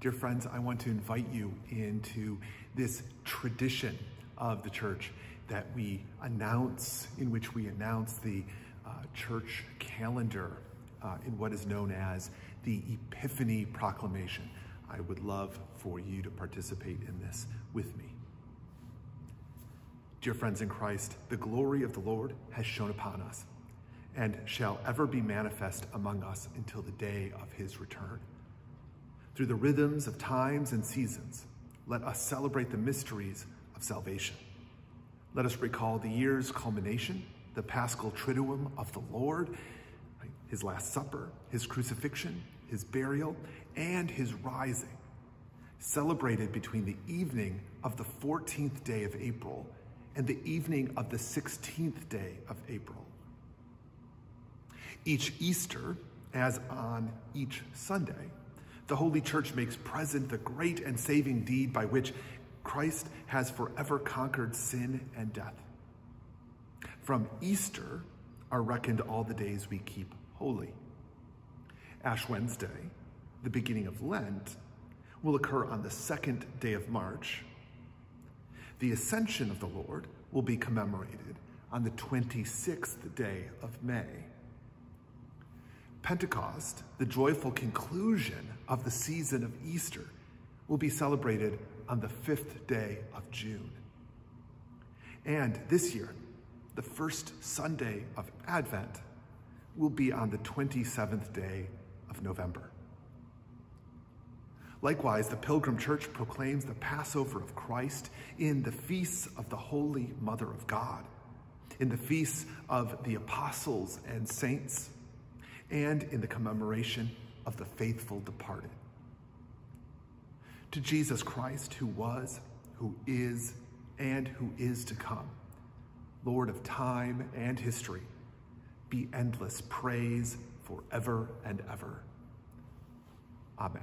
Dear friends, I want to invite you into this tradition of the church that we announce, in which we announce the uh, church calendar uh, in what is known as the Epiphany Proclamation. I would love for you to participate in this with me. Dear friends in Christ, the glory of the Lord has shone upon us and shall ever be manifest among us until the day of his return. Through the rhythms of times and seasons, let us celebrate the mysteries of salvation. Let us recall the year's culmination, the paschal triduum of the Lord, his Last Supper, his crucifixion, his burial, and his rising, celebrated between the evening of the 14th day of April and the evening of the 16th day of April. Each Easter, as on each Sunday, the Holy Church makes present the great and saving deed by which Christ has forever conquered sin and death. From Easter are reckoned all the days we keep holy. Ash Wednesday, the beginning of Lent, will occur on the second day of March. The Ascension of the Lord will be commemorated on the 26th day of May. Pentecost, the joyful conclusion of the season of Easter, will be celebrated on the fifth day of June. And this year, the first Sunday of Advent will be on the 27th day of November. Likewise, the Pilgrim Church proclaims the Passover of Christ in the feasts of the Holy Mother of God, in the feasts of the apostles and saints, and in the commemoration of the faithful departed. To Jesus Christ, who was, who is, and who is to come, Lord of time and history, be endless praise forever and ever. Amen.